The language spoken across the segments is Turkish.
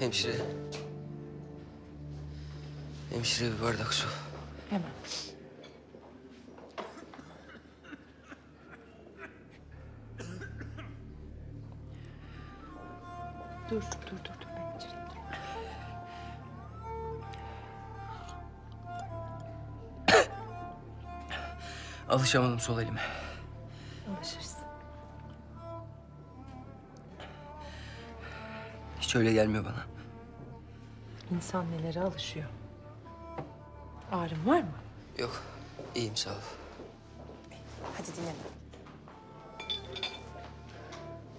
Hemşire. Hemşire bir bardak su. Hemen. Dur, dur, dur, dur. Ben içerim. Alışamadım sol elime. Alışırsın. Hiç öyle gelmiyor bana. İnsan nelere alışıyor. Ağrın var mı? Yok. iyiyim sağ ol. Hadi dinle.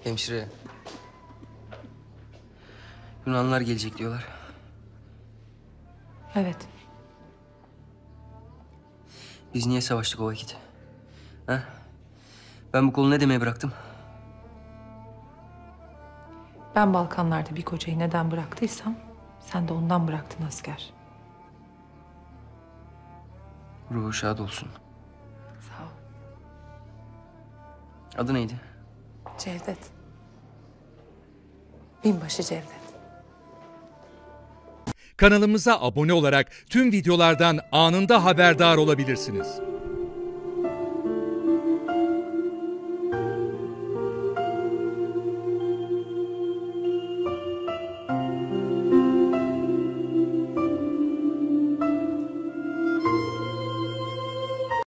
Hemşire. Yunanlılar gelecek diyorlar. Evet. Biz niye savaştık o vakit? Ha? Ben bu kolu ne demeye bıraktım? Ben Balkanlarda bir kocayı neden bıraktıysam... ...sen de ondan bıraktın asker. Ruhu şad olsun. Sağ ol. Adı neydi? Cevdet. Binbaşı Cevdet. Kanalımıza abone olarak tüm videolardan anında haberdar olabilirsiniz.